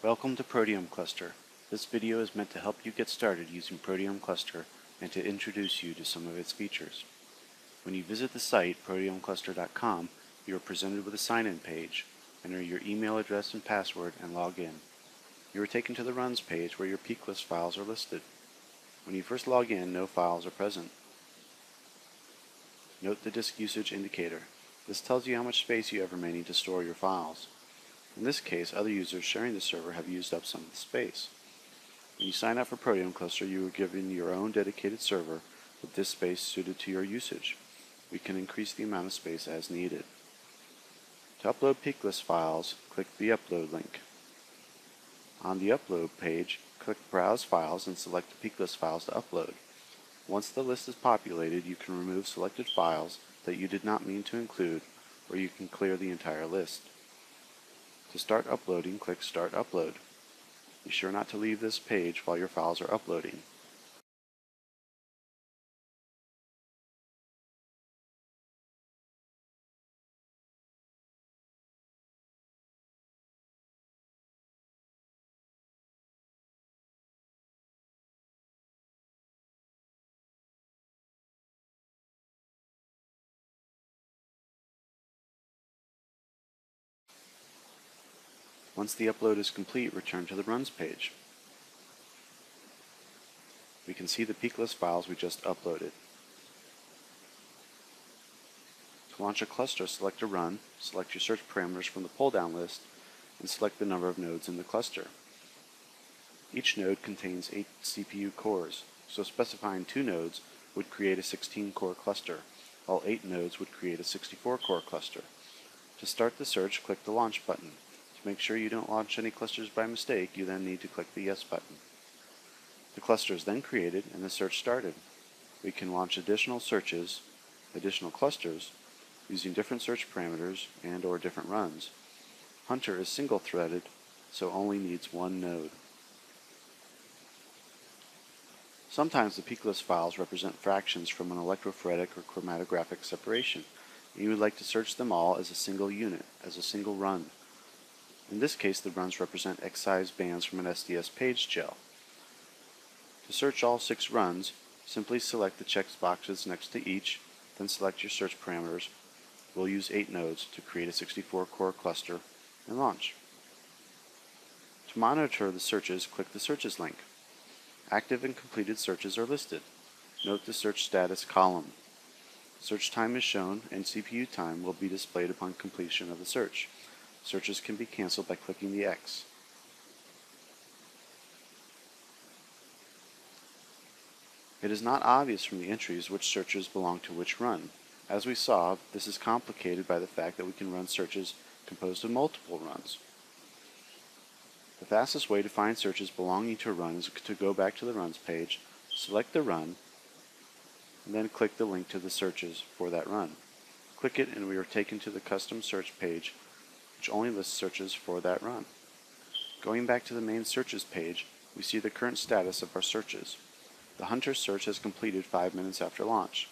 Welcome to Proteome Cluster. This video is meant to help you get started using Proteome Cluster and to introduce you to some of its features. When you visit the site, proteomecluster.com, you are presented with a sign-in page. Enter your email address and password and log in. You are taken to the Runs page where your peak list files are listed. When you first log in, no files are present. Note the disk usage indicator. This tells you how much space you have remaining to store your files. In this case, other users sharing the server have used up some of the space. When you sign up for Proteome Cluster, you are given your own dedicated server with this space suited to your usage. We can increase the amount of space as needed. To upload peak list files, click the Upload link. On the Upload page, click Browse Files and select the peak list files to upload. Once the list is populated, you can remove selected files that you did not mean to include, or you can clear the entire list. To start uploading, click Start Upload. Be sure not to leave this page while your files are uploading. Once the upload is complete, return to the Runs page. We can see the peak list files we just uploaded. To launch a cluster, select a run, select your search parameters from the pull-down list, and select the number of nodes in the cluster. Each node contains 8 CPU cores, so specifying 2 nodes would create a 16-core cluster, while 8 nodes would create a 64-core cluster. To start the search, click the Launch button. To make sure you don't launch any clusters by mistake, you then need to click the Yes button. The cluster is then created and the search started. We can launch additional searches, additional clusters, using different search parameters and or different runs. Hunter is single-threaded, so only needs one node. Sometimes the peak list files represent fractions from an electrophoretic or chromatographic separation, and you would like to search them all as a single unit, as a single run. In this case, the runs represent excise bands from an SDS page gel. To search all six runs, simply select the check boxes next to each, then select your search parameters. We'll use 8 nodes to create a 64-core cluster and launch. To monitor the searches, click the Searches link. Active and completed searches are listed. Note the search status column. Search time is shown and CPU time will be displayed upon completion of the search. Searches can be canceled by clicking the X. It is not obvious from the entries which searches belong to which run. As we saw, this is complicated by the fact that we can run searches composed of multiple runs. The fastest way to find searches belonging to a run is to go back to the Runs page, select the run, and then click the link to the searches for that run. Click it and we are taken to the custom search page which only lists searches for that run. Going back to the main searches page, we see the current status of our searches. The Hunter search has completed 5 minutes after launch.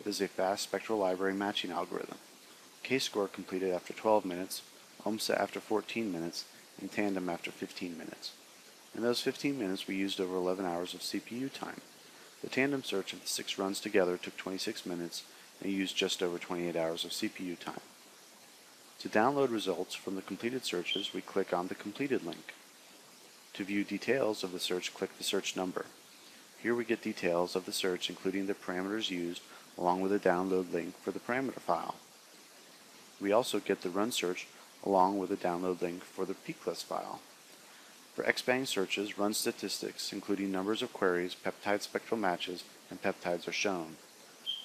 It is a fast spectral library matching algorithm. K-score completed after 12 minutes, OMSSA after 14 minutes, and Tandem after 15 minutes. In those 15 minutes, we used over 11 hours of CPU time. The tandem search of the six runs together took 26 minutes and used just over 28 hours of CPU time. To download results from the completed searches, we click on the completed link. To view details of the search, click the search number. Here we get details of the search including the parameters used along with a download link for the parameter file. We also get the run search along with a download link for the peak list file. For XBang searches, run statistics including numbers of queries, peptide spectral matches, and peptides are shown.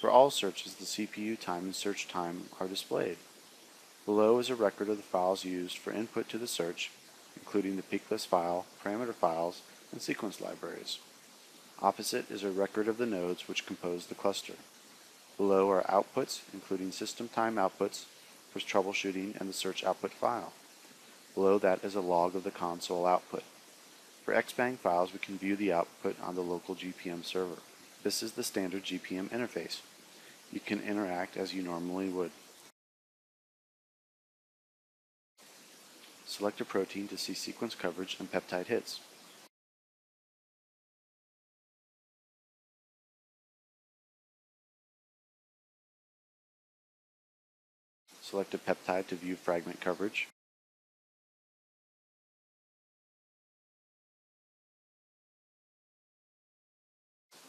For all searches, the CPU time and search time are displayed. Below is a record of the files used for input to the search, including the peak list file, parameter files, and sequence libraries. Opposite is a record of the nodes which compose the cluster. Below are outputs, including system time outputs for troubleshooting and the search output file. Below that is a log of the console output. For XBang files, we can view the output on the local GPM server. This is the standard GPM interface. You can interact as you normally would. Select a protein to see sequence coverage and peptide hits. Select a peptide to view fragment coverage.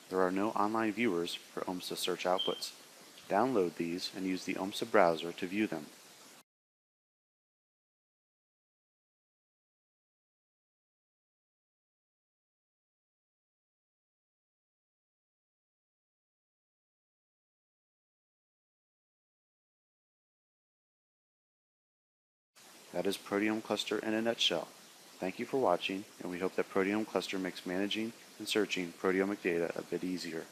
There are no online viewers for OMSSA search outputs. Download these and use the OMSSA browser to view them. That is Proteome Cluster in a nutshell. Thank you for watching, and we hope that Proteome Cluster makes managing and searching proteomic data a bit easier.